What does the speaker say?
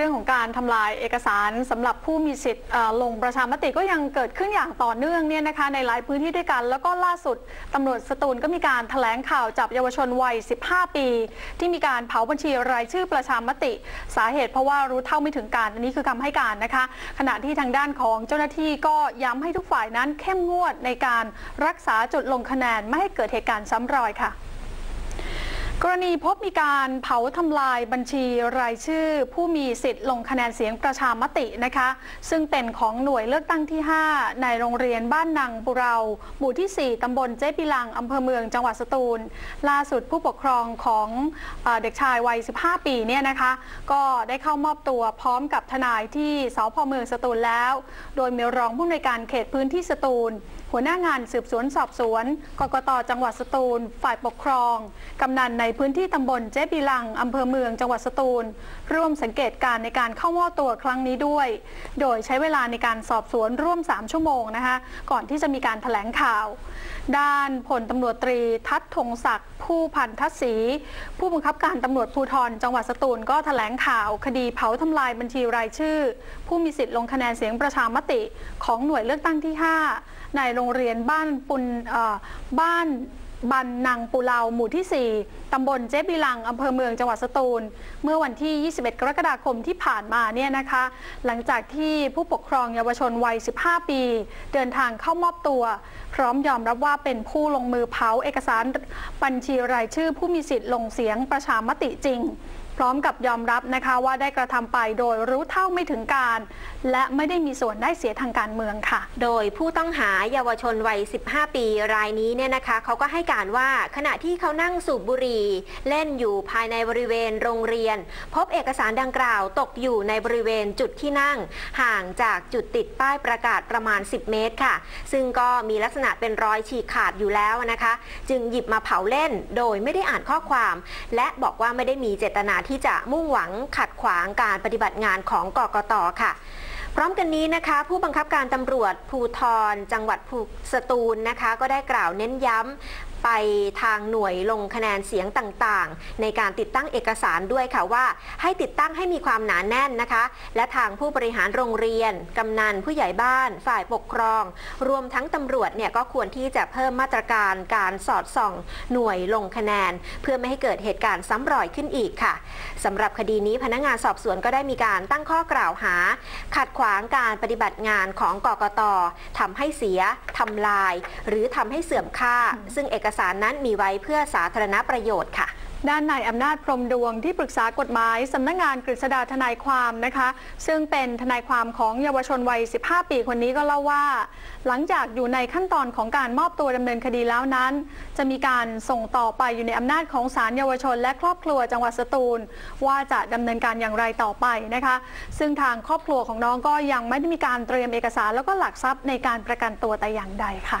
รื่องของการทำลายเอกสารสำหรับผู้มีสิทธิ์ลงประชามติก็ยังเกิดขึ้นอย่างต่อเนื่องเนี่ยนะคะในหลายพื้นที่ด้วยกัน แล้วก็ล่าสุดตำรวจสตูลก็มีการแถลงข่าวจับเยาวชนวัย 15 ปี ที่มีการเผาบัญชีรายชื่อประชามติ สาเหตุเพราะว่ารู้เท่าไม่ถึงการอันนี้คือคำให้การนะคะ ขณะที่ทางด้านของเจ้าหน้าที่ก็ย้ำให้ทุกฝ่ายนั้นเข้มงวดในการรักษาจุดลงคะแนนไม่ให้เกิดเหตุการณ์ซ้ำรอยค่ะ กรณีพบมีการเผาทำลายบัญชีรายชื่อ ผู้มีสิทธิ์ลงคะแนนเสียงประชามตินะคะ ซึ่งเป็นของหน่วยเลือกตั้งที่ 5 ในโรงเรียนบ้านนางปุเราหมู่ที่ 4 ตำบลเจ๊ปิลังอำเภอเมืองจังหวัดสตูล ล่าสุดผู้ปกครองของเออเด็กชายวัย 15 ปีเนี่ยนะคะ ก็ได้เข้ามอบตัวพร้อมกับทนายที่สพเมืองสตูลแล้ว โดยมีรองผู้อำนวยการเขตพื้นที่สตูลหัวหน้างานสืบสวนสอบสวนกกตจังหวัดสตูล ฝ่ายปกครองกำนันในพื้นที่ตำบลเจ๊บีลังอำเภอเมืองจังหวัดสตูล ร่วมสังเกตการณ์ในการเข้ามอบตัวครั้งนี้ด้วย โดยใช้เวลาในการสอบสวนร่วม 3 ชั่วโมงนะคะ ก่อนที่จะมีการแถลงข่าว ด้านพลตำรวจตรี ทัศธงศักดิ์ผู้พันทัศศรีผู้บังคับการตำรวจภูธรจังหวัดสตูลก็แถลงข่าว คดีเผาทำลายบัญชีรายชื่อ ผู้มีสิทธิ์ลงคะแนนเสียงประชามติของหน่วยเลือกตั้งที่ 5 ในโรงเรียนบ้านปุนบ้าน บันนังปูเลาหมู่ที่ 4 ตำบลเจ๊บิลัง อำเภอเมืองจังหวัดสตูล เมื่อวันที่ 21 กรกฎาคมที่ผ่านมาเนี่ยนะคะ หลังจากที่ผู้ปกครองเยาวชนวัย 15 ปี เดินทางเข้ามอบตัว พร้อมยอมรับว่าเป็นผู้ลงมือเผาเอกสารบัญชีรายชื่อผู้มีสิทธิ์ลงเสียงประชามติจริง ร้อมกับยอมรับนะคะว่าได้กระทำไปโดยรู้เท่าไม่ถึงการ และไม่ได้มีส่วนได้เสียทางการเมืองค่ะ โดยผู้ต้องหาเยาวชนวัย 15 ปีรายนี้เนี่ยนะคะเขาก็ให้การว่าขณะที่เขานั่งสูบบุหรี่เล่นอยู่ภายในบริเวณโรงเรียน พบเอกสารดังกล่าวตกอยู่ในบริเวณจุดที่นั่ง ห่างจากจุดติดป้ายประกาศประมาณ 10 เมตรค่ะ ซึ่งก็มีลักษณะเป็นรอยฉีกขาดอยู่แล้วนะคะ จึงหยิบมาเผาเล่นโดยไม่ได้อ่านข้อความ และบอกว่าไม่ได้มีเจตนาที่ที่จะมุ่งหวังขัดขวางการปฏิบัติงานของกกตค่ะ พร้อมกันนี้นะคะ ผู้บังคับการตำรวจภูทรจังหวัดภูสตูลนะคะ ก็ได้กล่าวเน้นย้ำ ไปทางหน่วยลงคะแนนเสียงต่างๆ ในการติดตั้งเอกสารด้วยค่ะว่า ให้ติดตั้งให้มีความหนาแน่นนะคะ และทางผู้บริหารโรงเรียน กำนันผู้ใหญ่บ้าน ฝ่ายปกครอง รวมทั้งตำรวจเนี่ยก็ควรที่จะเพิ่มมาตรการการสอดส่อง หน่วยลงคะแนน เพื่อไม่ให้เกิดเหตุการณ์ซ้ำรอยขึ้นอีกค่ะสำหรับคดีนี้พนักงานสอบสวนก็ได้มีการตั้งข้อกล่าวหา ขัดขวางการปฏิบัติงานของกกตทำให้เสียทำลาย หรือทำให้เสื่อมค่า ซึ่งเอกสารนั้นมีไว้เพื่อสาธารณประโยชน์ค่ะด้านนายอำนาจพรมดวงที่ปรึกษากฎหมายสำนักงานกฤษฎาทนายความนะคะ ซึ่งเป็นทนายความของเยาวชนวัย 15 ปีคนนี้ก็เล่าว่า หลังจากอยู่ในขั้นตอนของการมอบตัวดำเนินคดีแล้วนั้น จะมีการส่งต่อไปอยู่ในอำนาจของศาลเยาวชน และครอบครัวจังหวัดสตูล ว่าจะดำเนินการอย่างไรต่อไปนะคะ ซึ่งทางครอบครัวของน้องก็ยังไม่ได้มีการเตรียมเอกสารแล้วก็หลักทรัพย์ในการประกันตัวแต่อย่างใดค่ะ